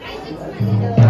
Thank ừ. you.